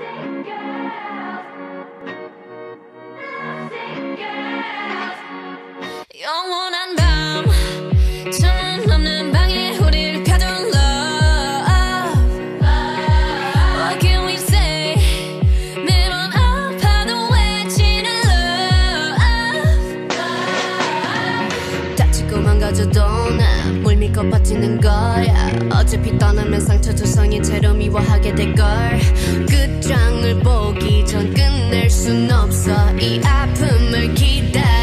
Girls, girls. 떨어져도 나뭘 믿고 버티는 거야. 어차피 떠나면 상처 조성이 채로 미워하게 될걸. 끝장을 보기 전 끝낼 순 없어. 이 아픔을 기다려.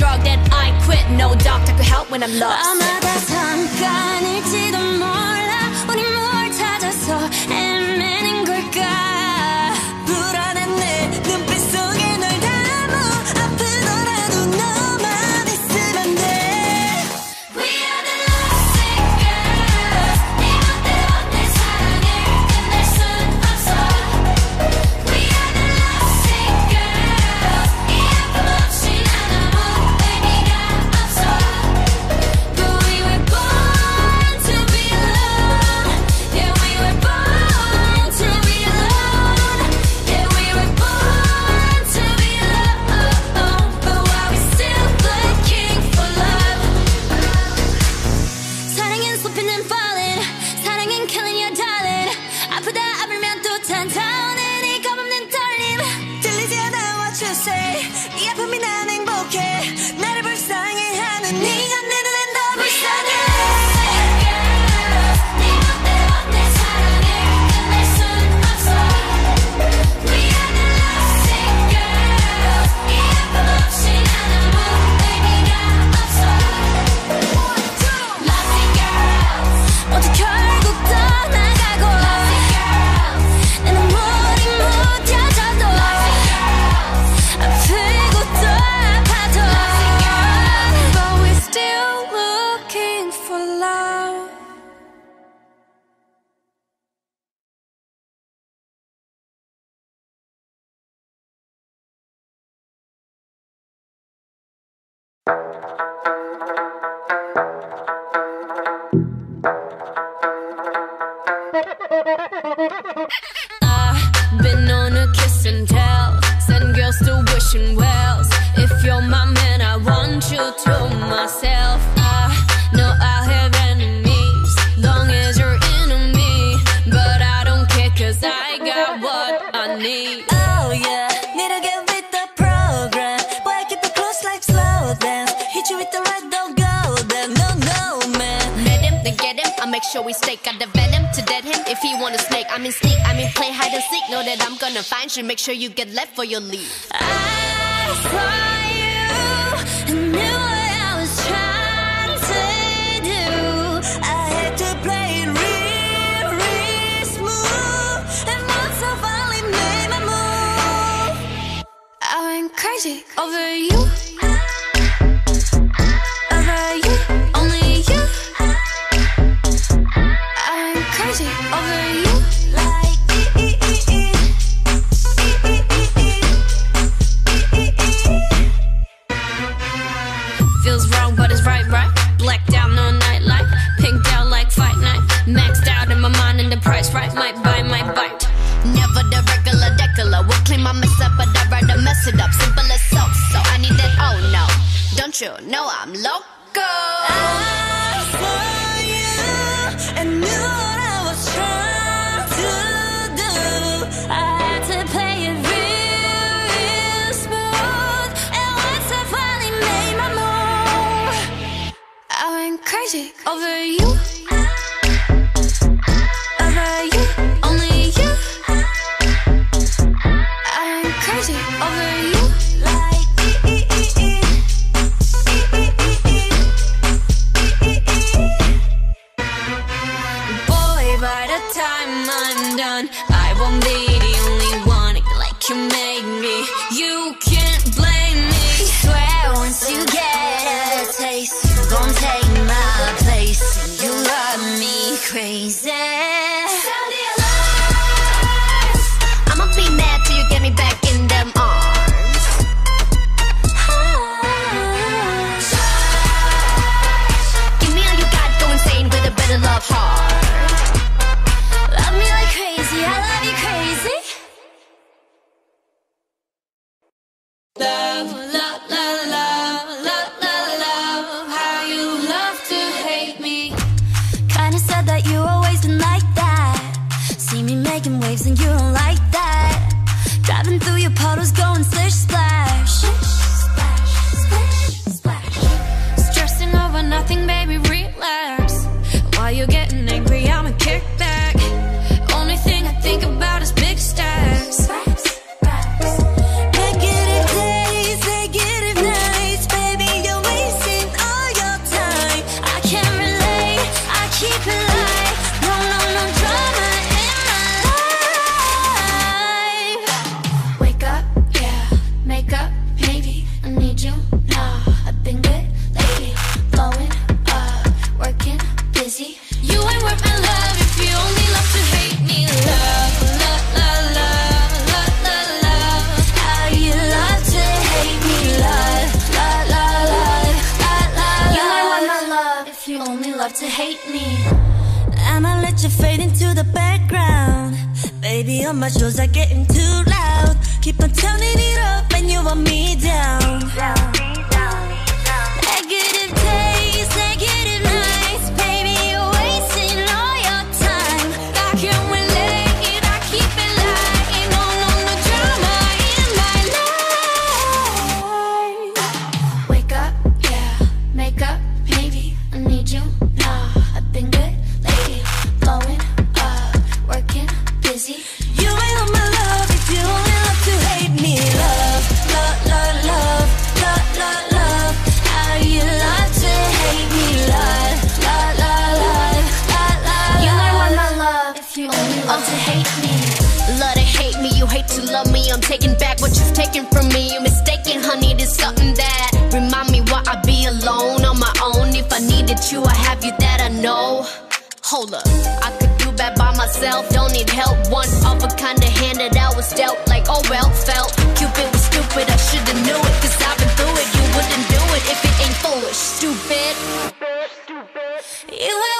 drug that I quit. No doctor could help when I'm lost. 잠깐일지도 몰라. 뭘 I've been on a kiss and girls wishing wells. If you're my man, I want you to. sure we stake. Got the venom to dead him if he want a snake. I'm in sneak, I'm in play hide and seek. Know that I'm gonna find you. Make sure you get left for your leave. I saw you, knew what I was trying to do. I had to play it real, real smooth, and once I finally made my move, I went crazy over you. you know I'm loco. I saw you and knew what I was trying to do. I had to play it real, real smooth. And once I finally made my move, I went crazy over you. love, love. hate me And I let you fade into the background Baby, on my shows are getting too loud Keep on turning it up and you want me down. down. you only love to hate me. Love to hate me, you hate to love me. I'm taking back what you've taken from me. You mistaken, honey. There's something that remind me why I be alone on my own. If I needed you, I have you that I know. Hold up, I could do bad by myself. Don't need help. One of a kind of hand that I was dealt. Like oh well, felt. Cupid was stupid. I should've knew it. Cause I've been through it. You wouldn't do it if it ain't foolish. Stupid. Stupid. Stupid. You.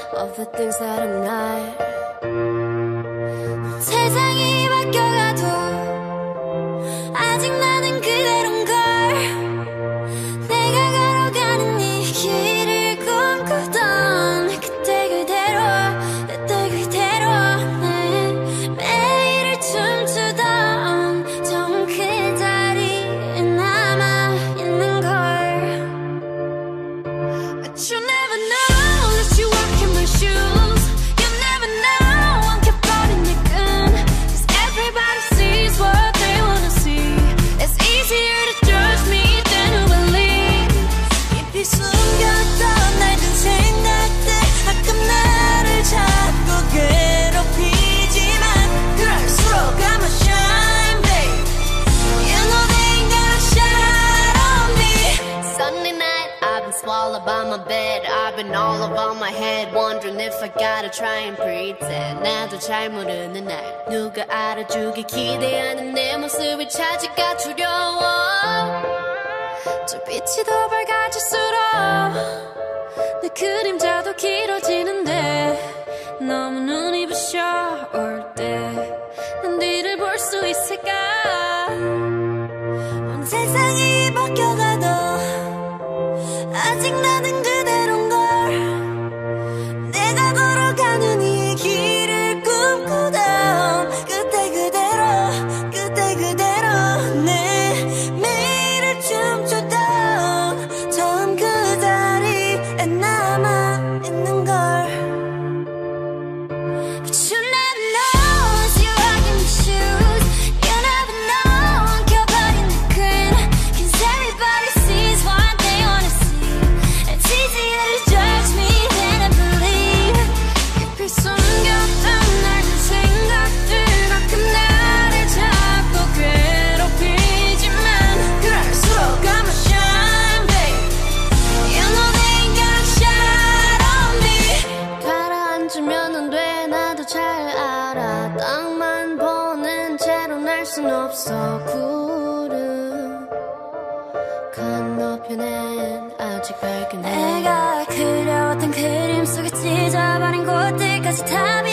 of the things that I'm not 세상이 바뀌어가도 I gotta try and pretend. 나도 잘 모르는 날 누가 알아주길 기대하는 내 모습을 찾기가 두려워. 저 빛이 더 밝아질수록 내 그림자도 길어지는데 너무 눈이 부셔 올때난 뒤를 볼 수 있을까? 온 세상이 바뀌어가도 아직 나는 그 순 없어 구름. 건너편엔 아직 밝은 해 내가 그려왔던 그림 속에 찢어버린 곳들까지 다비